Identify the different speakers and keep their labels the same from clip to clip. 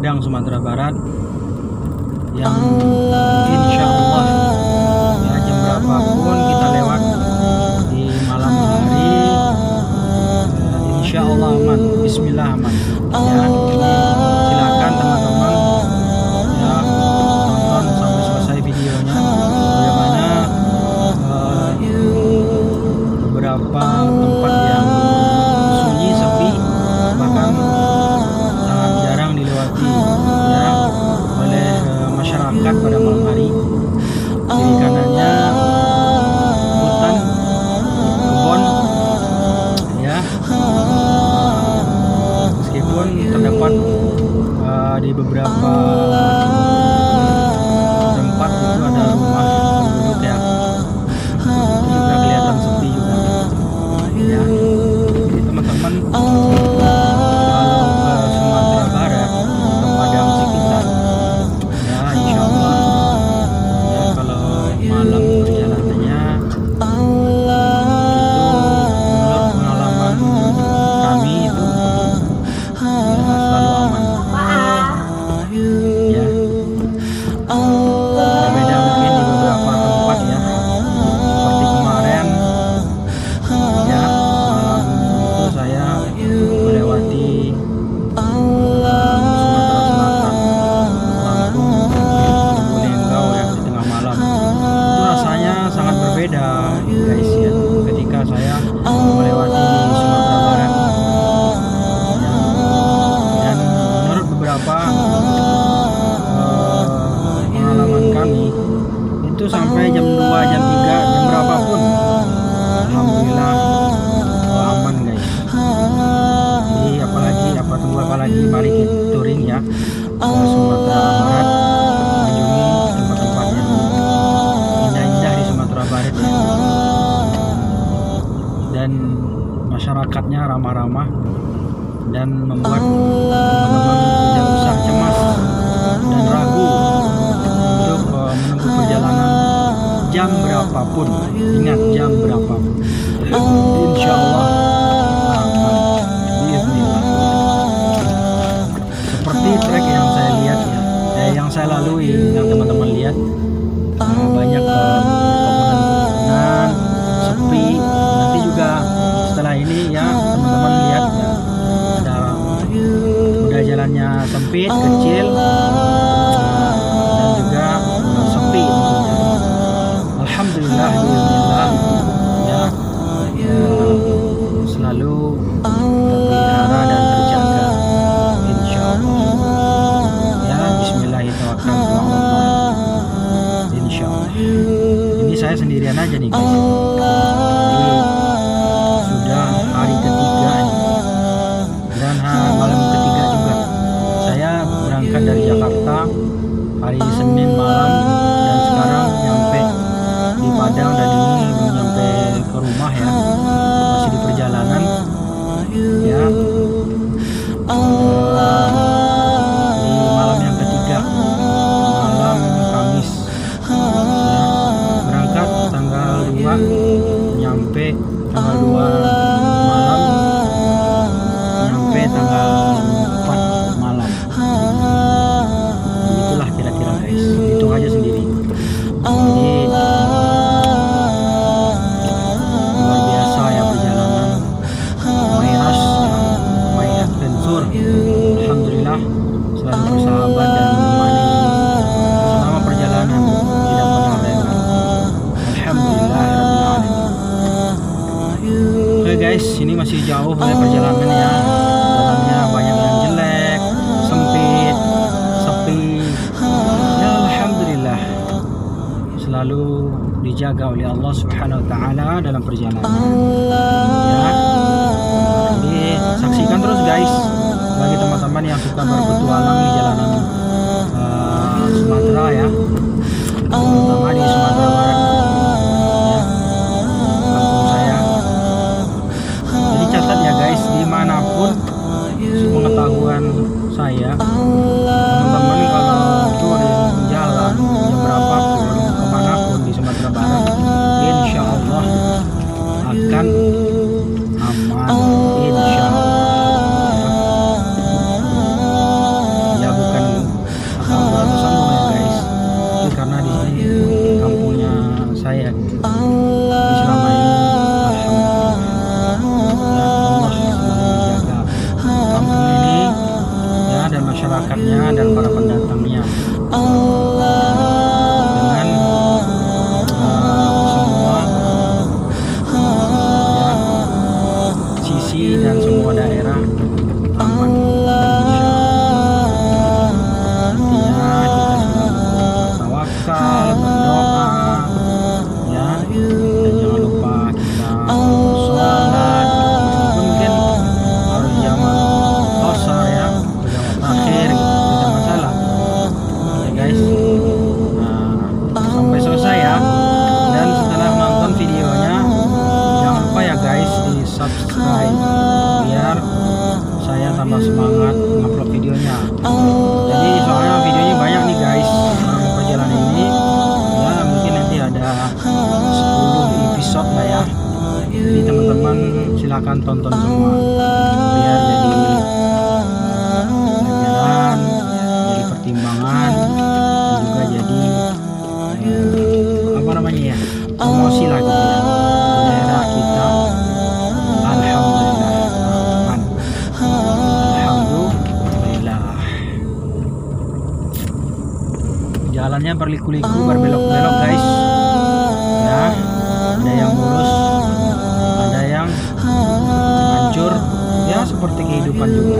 Speaker 1: Padang Sumatera Barat. Yang pada malam hari. Jadi karena 2 jam 3 jam berapapun. Alhamdulillah aman guys. Jadi apalagi apa tunggu apa lagi? Balik touring ya. Ke Sumatera Barat mengunjungi tempat-tempat yang indah-indah di Sumatera Barat. Dan masyarakatnya ramah-ramah dan membuat teman-teman tidak usah cemas dan ragu. jam berapapun. Ingat jam berapapun. Insya Allah aman seperti trek yang saya lihat ya. Eh, yang saya lalui yang teman-teman lihat. Nah, banyak pepohonan sepi. Nanti juga setelah ini ya teman-teman lihat ya. Ada udah jalannya sempit kecil. Oh. 呀。berliku-liku berbelok-belok guys. Ya ada yang lurus ada yang hancur. Ya seperti kehidupan juga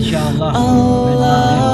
Speaker 1: 安拉。